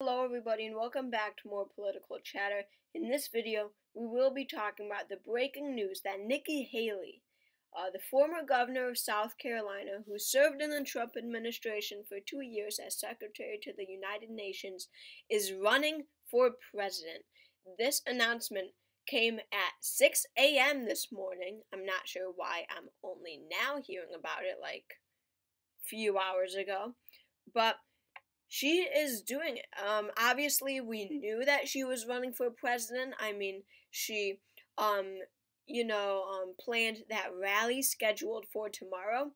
Hello everybody and welcome back to more political chatter. In this video, we will be talking about the breaking news that Nikki Haley, uh, the former governor of South Carolina who served in the Trump administration for two years as secretary to the United Nations, is running for president. This announcement came at 6 a.m. this morning. I'm not sure why I'm only now hearing about it like a few hours ago, but she is doing it. Um, obviously, we knew that she was running for president. I mean, she, um, you know, um, planned that rally scheduled for tomorrow.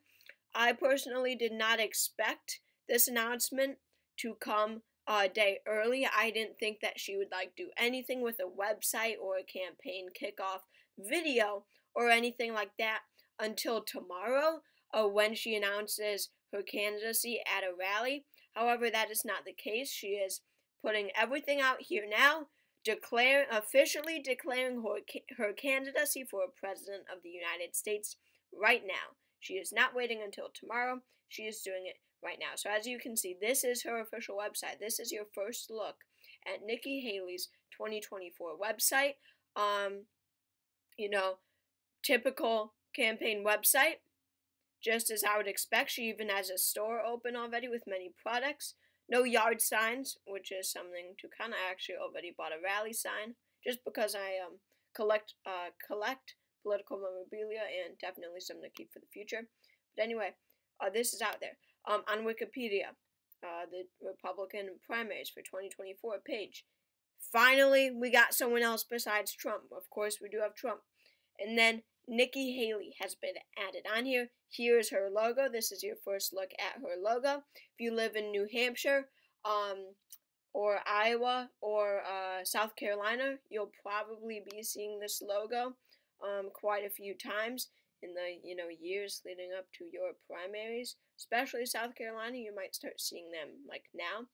I personally did not expect this announcement to come a day early. I didn't think that she would like do anything with a website or a campaign kickoff video or anything like that until tomorrow, uh, when she announces her candidacy at a rally. However, that is not the case. She is putting everything out here now, declare officially declaring her, her candidacy for president of the United States right now. She is not waiting until tomorrow. She is doing it right now. So as you can see, this is her official website. This is your first look at Nikki Haley's 2024 website. Um, you know, typical campaign website just as I would expect. She even has a store open already with many products. No yard signs, which is something to kind of actually already bought a rally sign, just because I um collect uh collect political memorabilia and definitely something to keep for the future. But anyway, uh, this is out there um on Wikipedia. Uh, the Republican primaries for 2024 page. Finally, we got someone else besides Trump. Of course, we do have Trump. And then Nikki Haley has been added on here. Here's her logo. This is your first look at her logo. If you live in New Hampshire, um, or Iowa or uh, South Carolina, you'll probably be seeing this logo um, quite a few times in the you know years leading up to your primaries. Especially South Carolina, you might start seeing them like now,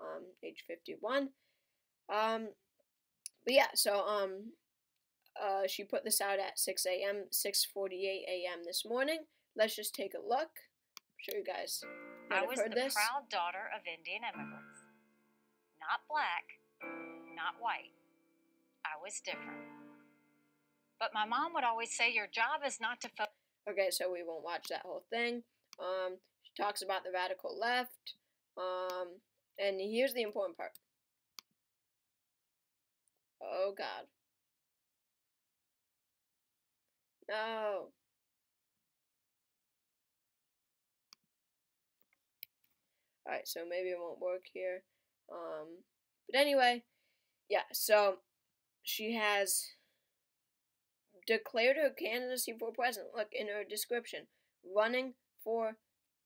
um, age 51. Um, but yeah, so um, uh, she put this out at 6 a.m., 6:48 a.m. this morning. Let's just take a look. I'm sure you guys I was the this. proud daughter of Indian immigrants. Not black, not white. I was different. But my mom would always say, Your job is not to focus. Okay, so we won't watch that whole thing. Um, she talks about the radical left. Um, and here's the important part. Oh God. No. Alright, so maybe it won't work here. Um, but anyway, yeah, so she has declared her candidacy for president. Look in her description running for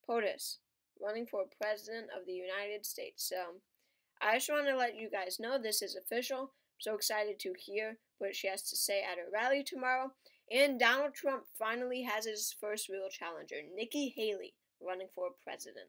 POTUS, running for president of the United States. So I just want to let you guys know this is official. I'm so excited to hear what she has to say at her rally tomorrow. And Donald Trump finally has his first real challenger, Nikki Haley, running for president.